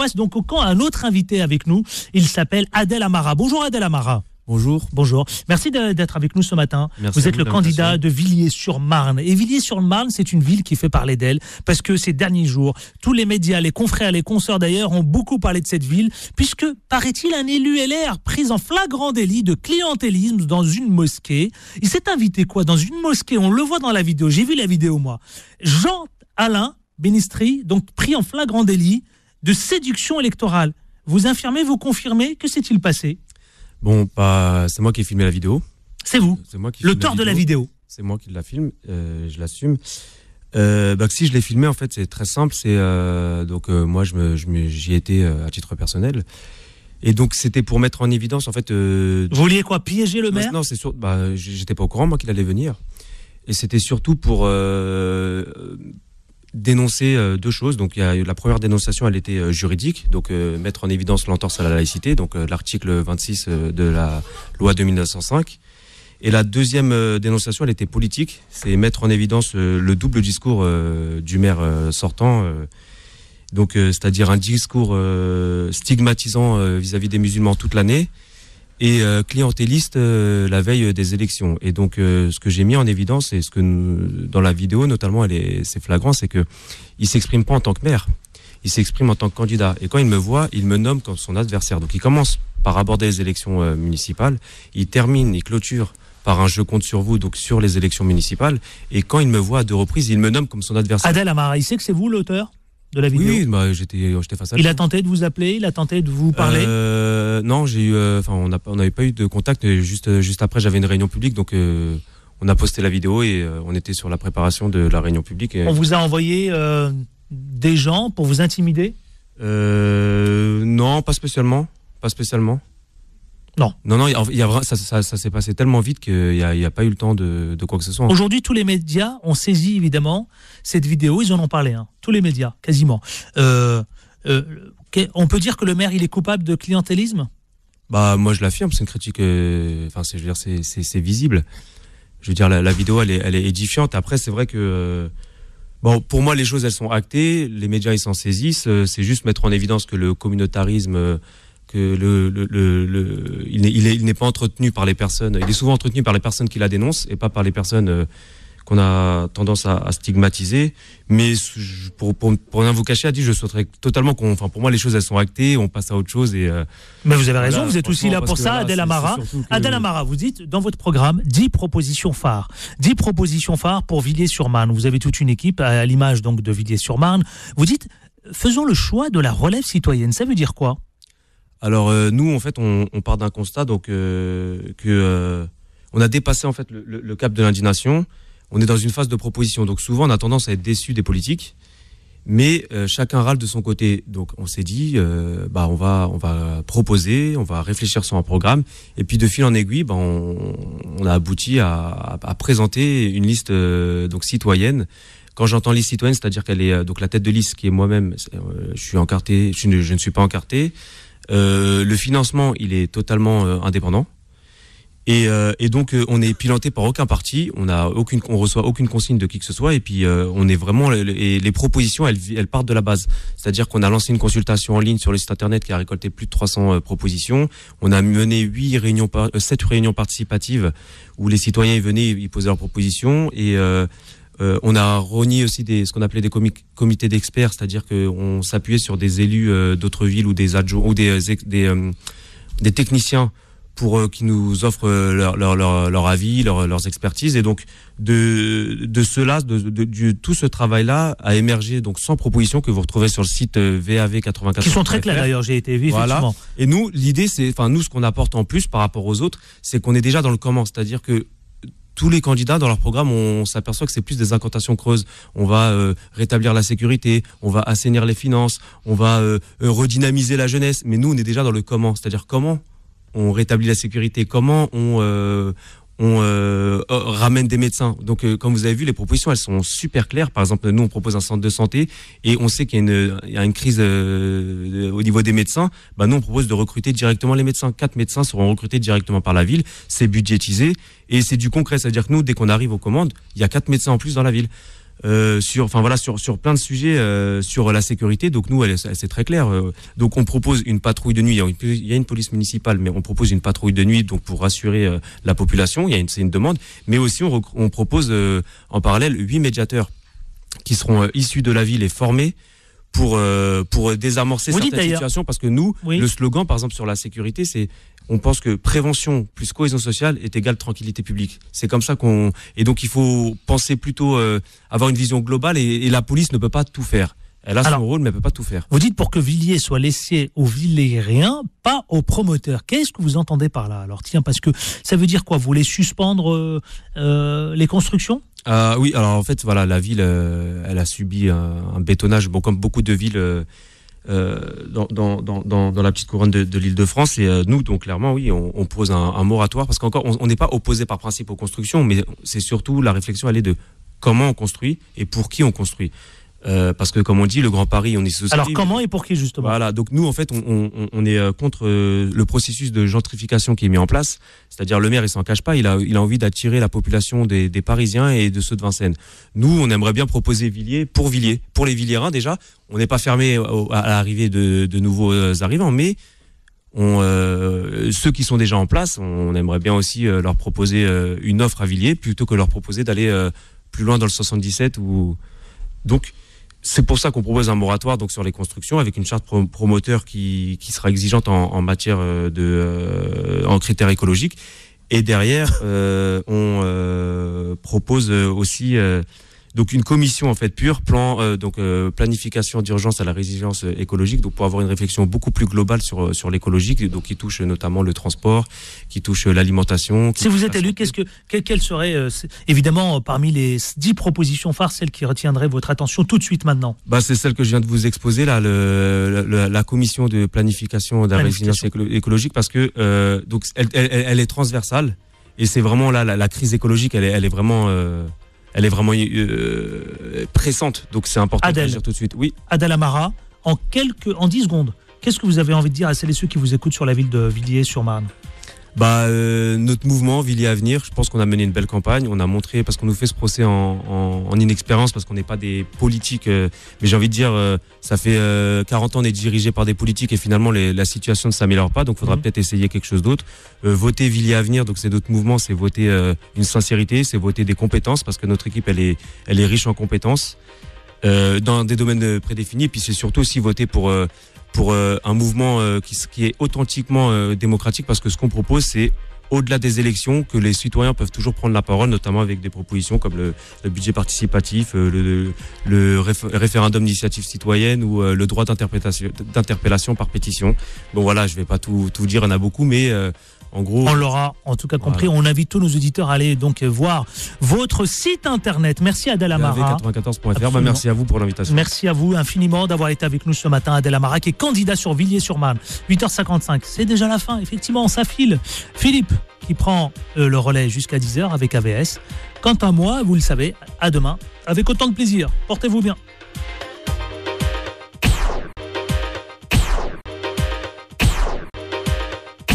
passe donc au camp un autre invité avec nous. Il s'appelle Adèle Amara. Bonjour Adèle Amara. Bonjour. Bonjour. Merci d'être avec nous ce matin. Merci vous à êtes vous le candidat de Villiers-sur-Marne. Et Villiers-sur-Marne, c'est une ville qui fait parler d'elle parce que ces derniers jours, tous les médias, les confrères, les consoeurs d'ailleurs, ont beaucoup parlé de cette ville puisque, paraît-il, un élu LR pris en flagrant délit de clientélisme dans une mosquée. Il s'est invité quoi? Dans une mosquée. On le voit dans la vidéo. J'ai vu la vidéo, moi. Jean-Alain Bénistri, donc pris en flagrant délit de séduction électorale. Vous infirmez, vous confirmez Que s'est-il passé? Bon, pas, c'est moi qui ai filmé la vidéo. C'est vous, C'est moi qui l'auteur de la vidéo. C'est moi qui la filme. euh, je l'assume. Euh, bah, si je l'ai filmé, en fait, c'est très simple. C'est euh, donc moi, je me, j'y étais à titre personnel. Et donc, c'était pour mettre en évidence, en fait. euh, Vous vouliez quoi Piéger le maire? Non, c'est sûr. Bah, j'étais pas au courant moi qu'il allait venir. Et c'était surtout pour euh, dénoncer euh, deux choses. Donc, il y a la première dénonciation, elle était euh, juridique, donc euh, mettre en évidence l'entorse à la laïcité, donc l'article 26 euh, de la loi de 1905. Et la deuxième dénonciation, elle était politique, c'est mettre en évidence le double discours du maire sortant. donc, c'est-à-dire un discours stigmatisant vis-à-vis des musulmans toute l'année et euh, clientéliste euh, la veille des élections. Et donc, euh, ce que j'ai mis en évidence et ce que nous- dans la vidéo, notamment, elle est, c'est flagrant, c'est que il s'exprime pas en tant que maire, il s'exprime en tant que candidat. Et quand il me voit, il me nomme comme son adversaire. Donc, il commence par aborder les élections euh, municipales, il termine, il clôture par un je compte sur vous, donc sur les élections municipales. Et quand il me voit à deux reprises, il me nomme comme son adversaire. Adèle Amara, il sait que c'est vous l'auteur? De la oui, vidéo oui, bah, j'étais, j'étais face à Il lui. a tenté de vous appeler, il a tenté de vous parler Euh, Non, j'ai eu, euh, enfin, on n'a on n'avait pas eu de contact. Juste, euh, juste après, j'avais une réunion publique, donc euh, on a posté la vidéo et euh, on était sur la préparation de la réunion publique. Et, On vous a envoyé euh, des gens pour vous intimider? Euh, non, pas spécialement, pas spécialement. Non. Non, non, il y a, il y a vra- ça, ça, ça s'est passé tellement vite qu'il n'y a, pas eu le temps de, de quoi que ce soit. Aujourd'hui, tous les médias ont saisi évidemment cette vidéo, ils en ont parlé, hein. tous les médias, quasiment. Euh, euh, on peut dire que le maire, il est coupable de clientélisme? Bah moi je l'affirme, c'est une critique. euh, Enfin c'est je veux dire c'est c'est c'est visible. Je veux dire la, la vidéo elle est elle est édifiante. Après c'est vrai que bon pour moi les choses elles sont actées, les médias ils s'en saisissent. C'est juste mettre en évidence que le communautarisme que le, le, le, le- il n'est il est- il pas entretenu par les personnes. Il est souvent entretenu par les personnes qui la dénoncent et pas par les personnes euh, qu'on a tendance à, à stigmatiser. Mais pour, pour, pour rien vous cacher, a dit, je souhaiterais totalement qu'on, enfin, pour moi, les choses, elles sont actées, on passe à autre chose et, euh, Mais vous avez raison, voilà, vous êtes aussi là pour ça, Adèle Amara. que- Adèle Amara, vous dites dans votre programme 10 propositions phares. 10 propositions phares pour Villiers-sur-Marne. Vous avez toute une équipe à l'image donc de Villiers-sur-Marne. Vous dites faisons le choix de la relève citoyenne. Ça veut dire quoi? Alors euh, nous, en fait, on, part d'un constat donc euh, que euh, on a dépassé en fait le, cap de l'indignation. On est dans une phase de proposition. Donc souvent, on a tendance à être déçu des politiques, mais euh, chacun râle de son côté. Donc on s'est dit, bah on va on va proposer, on va réfléchir sur un programme, et puis de fil en aiguille, bah, on, a abouti à, présenter une liste donc citoyenne. Quand j'entends liste citoyenne, c'est-à-dire qu'elle est donc la tête de liste qui est moi-même. je je ne suis pas encarté. Euh, le financement, il est totalement euh, indépendant. Et, euh, donc, on n'est piloté par aucun parti, on a aucune, on reçoit aucune consigne de qui que ce soit, et puis on est vraiment, et les propositions, elles, partent de la base. C'est-à-dire qu'on a lancé une consultation en ligne sur le site internet qui a récolté plus de 300 euh, propositions. On a mené huit réunions, sept réunions participatives où les citoyens venaient, ils posaient leurs propositions, et euh, on a renié aussi des, ce qu'on appelait des comi- comités d'experts, c'est-à-dire qu'on s'appuyait sur des élus euh, d'autres villes ou des adjoints ou des, ex- des, euh, des techniciens pour qui nous offrent leur, leur, leur, leur avis, leur, leurs expertises. Et donc de, de cela, de, de, de- tout ce travail-là a émergé donc sans proposition que vous retrouvez sur le site euh, VAV 84. Qui sont très clairs d'ailleurs, j'ai été vu, Voilà. effectivement. Et nous, l'idée, c'est, enfin, nous, ce qu'on apporte en plus par rapport aux autres, c'est qu'on est déjà dans le comment. C'est-à-dire que tous les candidats dans leur programme, on, s'aperçoit que c'est plus des incantations creuses. On va euh, rétablir la sécurité, on va assainir les finances, on va euh, euh, redynamiser la jeunesse. Mais nous, on est déjà dans le comment. C'est-à-dire comment on rétablit la sécurité, comment on, on euh, euh, ramène des médecins. Donc, euh, comme vous avez vu, les propositions, elles sont super claires. Par exemple, nous, on propose un centre de santé et on sait qu'il y a une, il y a une crise euh, au niveau des médecins. Bah, nous, on propose de recruter directement les médecins. Quatre médecins seront recrutés directement par la ville. C'est budgétisé et c'est du concret. C'est-à-dire que nous, dès qu'on arrive aux commandes, il y a quatre médecins en plus dans la ville. Euh, sur, enfin voilà, sur sur plein de sujets euh, sur la sécurité. Donc nous, elle, c'est très clair. Euh, donc on propose une patrouille de nuit. Il y, a une, il y, a une, police municipale, mais on propose une patrouille de nuit donc pour rassurer euh, la population. Il y a une, c'est une demande, mais aussi on, on propose en parallèle huit médiateurs qui seront issus de la ville et formés pour pour désamorcer Vous certaines situations parce que nous Oui. le slogan par exemple sur la sécurité c'est on pense que prévention plus cohésion sociale est égale tranquillité publique. C'est comme ça qu'on et donc il faut penser plutôt euh, avoir une vision globale et, et la police ne peut pas tout faire. Elle a son rôle mais elle peut pas tout faire. Vous dites pour que Villiers soit laissé aux Villiers-Rien, pas aux promoteurs. Qu'est-ce que vous entendez par là Alors? Tiens, parce que ça veut dire quoi? Vous voulez suspendre euh, euh, les constructions? Ah oui, alors en fait voilà, la ville euh, elle a subi un, bétonnage bon comme beaucoup de villes euh, euh, dans, la petite couronne de, de l'Île-de-France. Et euh, nous, donc clairement, oui, on, pose un, moratoire parce qu'encore, on n'est pas opposé par principe aux constructions, mais c'est surtout la réflexion, elle est de comment on construit et pour qui on construit. Euh, parce que comme on dit, le Grand Paris, on y souscrit. Alors comment et pour qui justement? Voilà, donc nous en fait on, on, on est euh, contre euh, le processus de gentrification qui est mis en place, c'est-à-dire le maire il s'en cache pas, il a, il a envie d'attirer la population des, des Parisiens et de ceux de Vincennes. Nous on aimerait bien proposer Villiers pour Villiers, pour les Villiérains déjà, on n'est pas fermé à l'arrivée de, de nouveaux arrivants, mais on, euh, ceux qui sont déjà en place, on aimerait bien aussi leur proposer une offre à Villiers plutôt que leur proposer d'aller plus loin dans le 77 ou donc c'est pour ça qu'on propose un moratoire donc sur les constructions avec une charte pro- promoteur qui, qui sera exigeante en, matière euh, de euh, en critères écologiques. Et derrière euh, on propose aussi donc une commission en fait pure plan euh, donc euh, planification d'urgence à la résilience écologique. Donc pour avoir une réflexion beaucoup plus globale sur euh, sur l'écologique donc qui touche notamment le transport qui touche euh, l'alimentation Si vous êtes élu, qu'est-ce que quelle, serait euh, évidemment euh, parmi les dix propositions phares celle qui retiendrait votre attention tout de suite maintenant? Bah, c'est celle que je viens de vous exposer là, le, le- la commission de planification de la résilience Planification. écologique, parce que euh, donc elle, elle, elle- est transversale et c'est vraiment là la, la crise écologique, elle est, elle est vraiment, euh, elle est vraiment euh, pressante. Donc c'est important Adèle. d'agir tout de suite. Oui. Adèle Amara, en quelques en 10 secondes. Qu'est-ce que vous avez envie de dire à celles et ceux qui vous écoutent sur la ville de Villiers-sur-Marne? Bah, euh, notre mouvement Villiers Avenir, je pense qu'on a mené une belle campagne. On a montré, parce qu'on nous fait ce procès en, en, en inexpérience, parce qu'on n'est pas des politiques. euh, mais j'ai envie de dire, euh, ça fait euh, 40 ans d'être dirigé par des politiques et finalement les- la situation ne s'améliore pas. Donc, il faudra Mhm. peut-être essayer quelque chose d'autre. Euh, voter Villiers Avenir, donc c'est notre mouvement, c'est voter euh, une sincérité, c'est voter des compétences, parce que notre équipe, elle est, elle est riche en compétences euh, dans des domaines euh, prédéfinis. Puis c'est surtout aussi voter pour euh, pour euh, un mouvement euh, qui, qui est authentiquement euh, démocratique, parce que ce qu'on propose, c'est au-delà des élections, que les citoyens peuvent toujours prendre la parole, notamment avec des propositions comme le, le budget participatif, euh, le, le réf- référendum d'initiative citoyenne ou euh, le droit d'interpellation par pétition. Bon voilà, je vais pas tout, tout dire, en a beaucoup, mais euh, en gros... On l'aura en tout cas compris. On invite tous nos auditeurs à aller donc voir votre site internet. Merci Adèle Amara. 94.fr, bah, merci à vous pour l'invitation. Merci à vous infiniment d'avoir été avec nous ce matin, Adèle Amara, qui est candidat sur Villiers-sur-Marne. 8h55, c'est déjà la fin, effectivement, ça file. Philippe, qui prend euh, le relais jusqu'à 10h avec AVS. Quant à moi, vous le savez, à demain, avec autant de plaisir. Portez-vous bien.